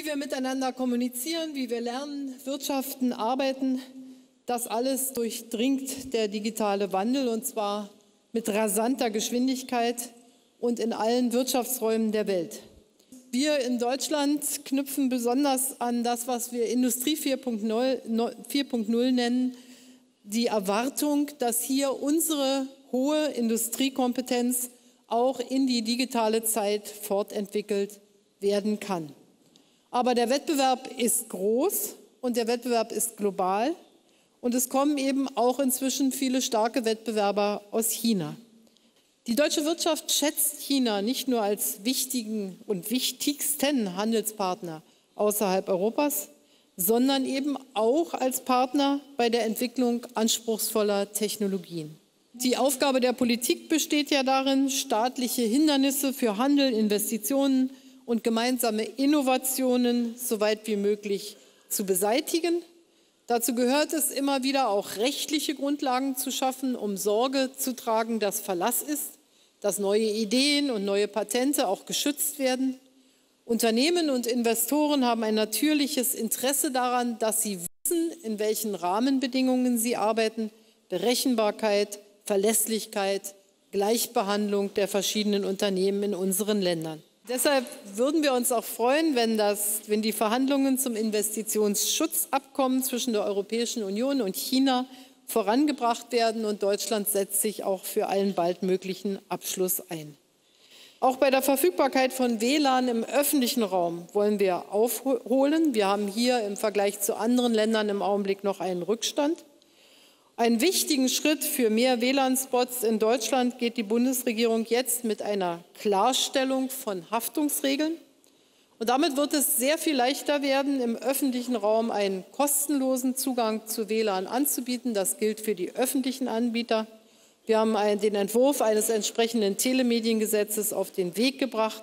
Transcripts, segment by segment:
Wie wir miteinander kommunizieren, wie wir lernen, wirtschaften, arbeiten, das alles durchdringt der digitale Wandel und zwar mit rasanter Geschwindigkeit und in allen Wirtschaftsräumen der Welt. Wir in Deutschland knüpfen besonders an das, was wir Industrie 4.0 nennen, die Erwartung, dass hier unsere hohe Industriekompetenz auch in die digitale Zeit fortentwickelt werden kann. Aber der Wettbewerb ist groß und der Wettbewerb ist global. Und es kommen eben auch inzwischen viele starke Wettbewerber aus China. Die deutsche Wirtschaft schätzt China nicht nur als wichtigen und wichtigsten Handelspartner außerhalb Europas, sondern eben auch als Partner bei der Entwicklung anspruchsvoller Technologien. Die Aufgabe der Politik besteht ja darin, staatliche Hindernisse für Handel, Investitionen und gemeinsame Innovationen so weit wie möglich zu beseitigen. Dazu gehört es immer wieder auch rechtliche Grundlagen zu schaffen, um Sorge zu tragen, dass Verlass ist, dass neue Ideen und neue Patente auch geschützt werden. Unternehmen und Investoren haben ein natürliches Interesse daran, dass sie wissen, in welchen Rahmenbedingungen sie arbeiten, Berechenbarkeit, Verlässlichkeit, Gleichbehandlung der verschiedenen Unternehmen in unseren Ländern. Deshalb würden wir uns auch freuen, wenn, das, wenn die Verhandlungen zum Investitionsschutzabkommen zwischen der Europäischen Union und China vorangebracht werden und Deutschland setzt sich auch für einen baldmöglichen Abschluss ein. Auch bei der Verfügbarkeit von WLAN im öffentlichen Raum wollen wir aufholen. Wir haben hier im Vergleich zu anderen Ländern im Augenblick noch einen Rückstand. Einen wichtigen Schritt für mehr WLAN-Spots in Deutschland geht die Bundesregierung jetzt mit einer Klarstellung von Haftungsregeln. Und damit wird es sehr viel leichter werden, im öffentlichen Raum einen kostenlosen Zugang zu WLAN anzubieten. Das gilt für die öffentlichen Anbieter. Wir haben den Entwurf eines entsprechenden Telemediengesetzes auf den Weg gebracht.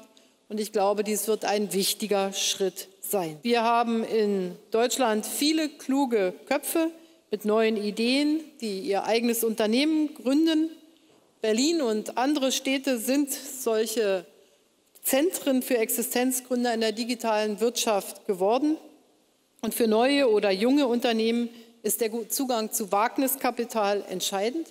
Und ich glaube, dies wird ein wichtiger Schritt sein. Wir haben in Deutschland viele kluge Köpfe, mit neuen Ideen, die ihr eigenes Unternehmen gründen. Berlin und andere Städte sind solche Zentren für Existenzgründer in der digitalen Wirtschaft geworden. Und für neue oder junge Unternehmen ist der Zugang zu Wagniskapital entscheidend.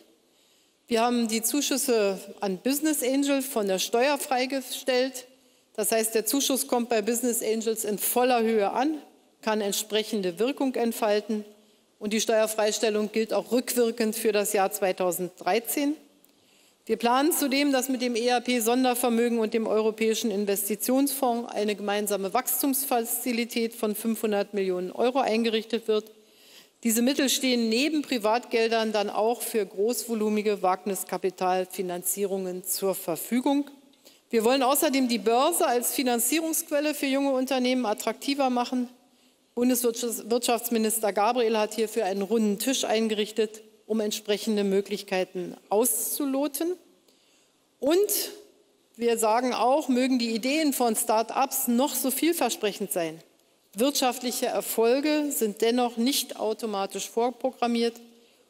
Wir haben die Zuschüsse an Business Angels von der Steuer freigestellt. Das heißt, der Zuschuss kommt bei Business Angels in voller Höhe an, kann entsprechende Wirkung entfalten. Und die Steuerfreistellung gilt auch rückwirkend für das Jahr 2013. Wir planen zudem, dass mit dem ERP-Sondervermögen und dem Europäischen Investitionsfonds eine gemeinsame Wachstumsfazilität von 500 Millionen Euro eingerichtet wird. Diese Mittel stehen neben Privatgeldern dann auch für großvolumige Wagniskapitalfinanzierungen zur Verfügung. Wir wollen außerdem die Börse als Finanzierungsquelle für junge Unternehmen attraktiver machen. Bundeswirtschaftsminister Gabriel hat hierfür einen runden Tisch eingerichtet, um entsprechende Möglichkeiten auszuloten. Und wir sagen auch, mögen die Ideen von Start-ups noch so vielversprechend sein. Wirtschaftliche Erfolge sind dennoch nicht automatisch vorprogrammiert.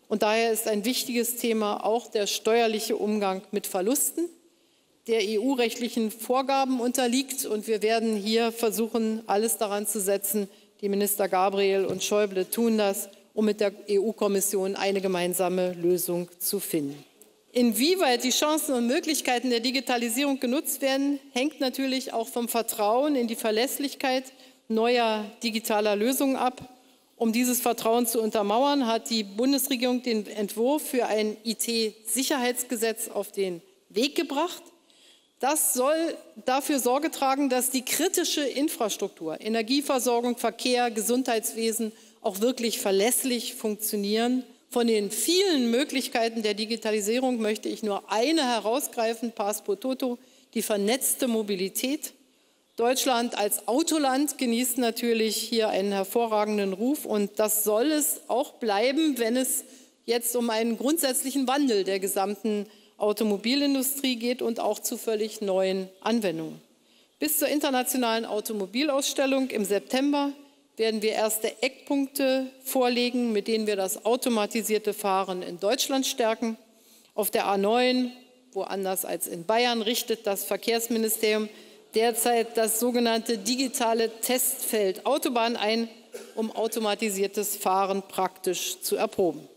Und daher ist ein wichtiges Thema auch der steuerliche Umgang mit Verlusten, der EU-rechtlichen Vorgaben unterliegt. Und wir werden hier versuchen, alles daran zu setzen, die Minister Gabriel und Schäuble tun das, um mit der EU-Kommission eine gemeinsame Lösung zu finden. Inwieweit die Chancen und Möglichkeiten der Digitalisierung genutzt werden, hängt natürlich auch vom Vertrauen in die Verlässlichkeit neuer digitaler Lösungen ab. Um dieses Vertrauen zu untermauern, hat die Bundesregierung den Entwurf für ein IT-Sicherheitsgesetz auf den Weg gebracht. Das soll dafür Sorge tragen, dass die kritische Infrastruktur, Energieversorgung, Verkehr, Gesundheitswesen auch wirklich verlässlich funktionieren. Von den vielen Möglichkeiten der Digitalisierung möchte ich nur eine herausgreifen, Passport Toto, die vernetzte Mobilität. Deutschland als Autoland genießt natürlich hier einen hervorragenden Ruf und das soll es auch bleiben, wenn es jetzt um einen grundsätzlichen Wandel der gesamten Automobilindustrie geht und auch zu völlig neuen Anwendungen. Bis zur internationalen Automobilausstellung im September werden wir erste Eckpunkte vorlegen, mit denen wir das automatisierte Fahren in Deutschland stärken. Auf der A9, woanders als in Bayern, richtet das Verkehrsministerium derzeit das sogenannte digitale Testfeld Autobahn ein, um automatisiertes Fahren praktisch zu erproben.